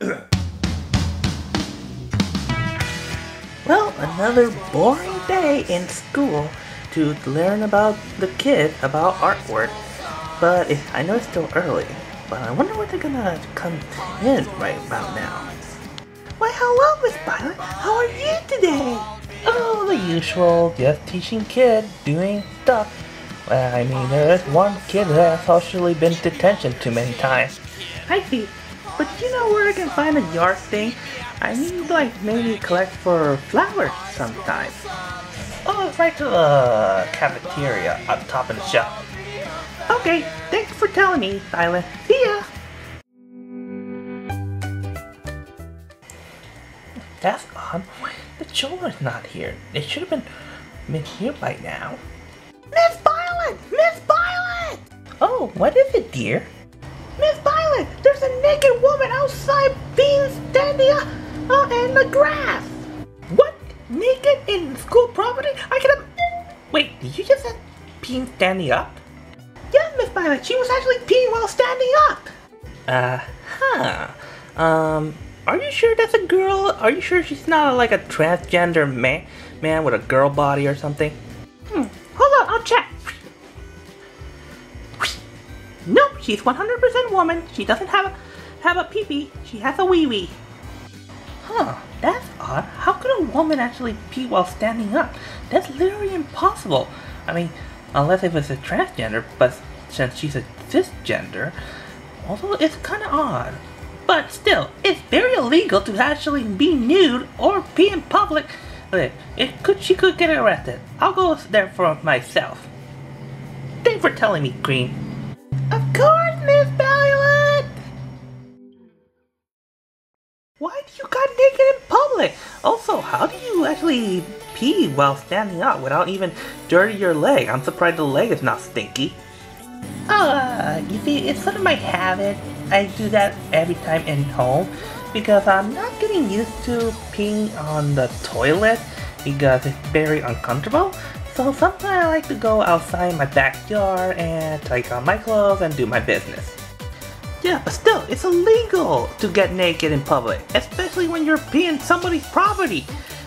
Well, another boring day in school to learn about the kid about artwork. But I know it's still early, but I wonder what they're gonna come in right about now. Why, hello, Miss Violet. How are you today? Oh, the usual, just teaching kid, doing stuff. Well, I mean, there is one kid that has actually been detention too many times. I see. But you know where I can find a yard thing? I need like maybe collect for flowers sometime. Oh, it's right to the cafeteria up top of the shelf. Okay, thanks for telling me, Violet. See ya! That's odd. The children's not here. They should have been, been here by now. Miss Violet! Miss Violet! Oh, what is it, dear? A naked woman outside being standing up uh, in the grass. What? Naked in school property? I can. Wait, did you just say peeing standing up? Yes, Miss Violet. She was actually peeing while standing up. Uh huh. Um, are you sure that's a girl? Are you sure she's not like a transgender man, man with a girl body or something? Hmm. Hold on, I'll check. Nope, she's 100% woman. She doesn't have a, have a pee-pee. She has a wee-wee. Huh, that's odd. How could a woman actually pee while standing up? That's literally impossible. I mean, unless it was a transgender, but since she's a cisgender, also it's kind of odd. But still, it's very illegal to actually be nude or pee in public. Okay, it could she could get arrested. I'll go there for myself. Thanks for telling me, Green. Of course, Miss Violet! Why do you got naked in public? Also, how do you actually pee while standing up without even dirty your leg? I'm surprised the leg is not stinky. Uh, you see, it's sort of my habit. I do that every time in home because I'm not getting used to peeing on the toilet because it's very uncomfortable. So sometimes I like to go outside my backyard and take off my clothes and do my business. Yeah, but still, it's illegal to get naked in public, especially when you're peeing somebody's property.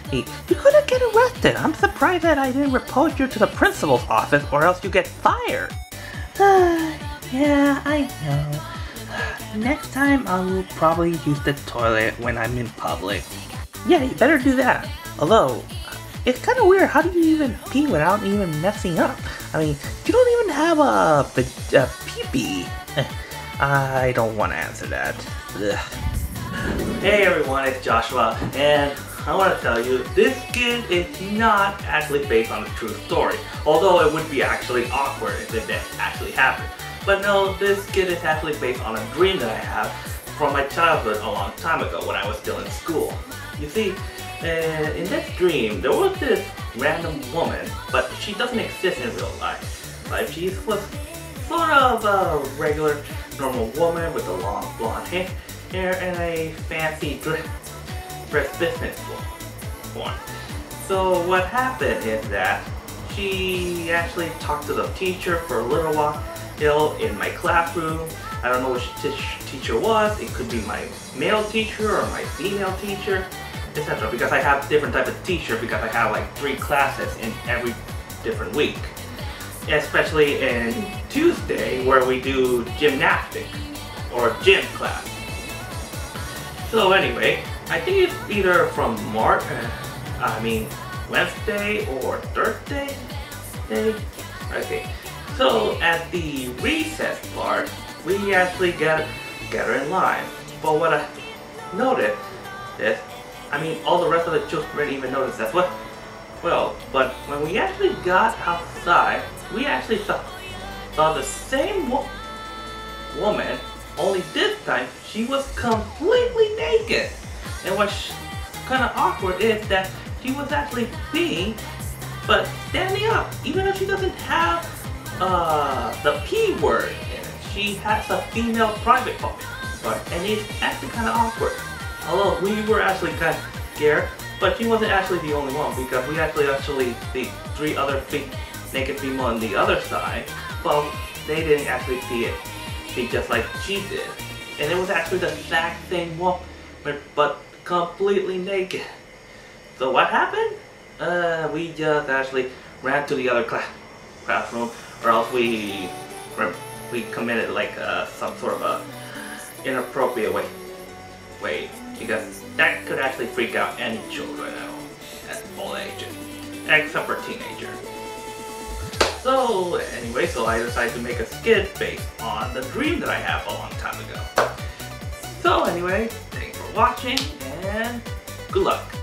Hey, you couldn't get arrested. I'm surprised that I didn't report you to the principal's office or else you get fired. yeah, I know. Next time I'll probably use the toilet when I'm in public. Yeah, you better do that. Although, it's kind of weird. How do you even pee without even messing up? I mean, you don't even have a, a, pee-pee. Eh, I don't want to answer that. Ugh. Hey everyone, it's Joshua, and I want to tell you, this skit is not actually based on a true story, although it would be actually awkward if it did actually happen. But no, this skit is actually based on a dream that I have from my childhood a long time ago when I was still in school. You see, uh, in this dream, there was this random woman, but she doesn't exist in real life. Like, she was sort of a regular, normal woman with a long blonde hair and a fancy dress, business form. So what happened is that she actually talked to the teacher for a little while in my classroom. I don't know which teacher was. It could be my male teacher or my female teacher, etc. Because I have different type of teacher because I have like three classes in every different week. Especially in Tuesday where we do gymnastics or gym class. So anyway, I think it's either from March, uh, I mean Wednesday or Thursday day. So at the recess part, we actually get get her in line. But what I noticed is, I mean, all the rest of the children even notice that. What? Well, but when we actually got outside, we actually saw, saw the same wo woman, only this time she was completely naked. And what's kind of awkward is that she was actually peeing, but standing up, even though she doesn't have uh, the P word in it. She has a female private part, and it's actually kind of awkward. Although we were actually kind of scared, but she wasn't actually the only one because we actually actually the three other naked female on the other side, but they didn't actually see it, see just like she did. And it was actually the exact same my but completely naked. So what happened? Uh, we just actually ran to the other cla classroom, or else we we committed like uh, some sort of a inappropriate way. Way, because that could actually freak out any children at all, at all ages, except for teenagers. So anyway, so I decided to make a skit based on the dream that I have a long time ago. So anyway, thanks for watching and good luck.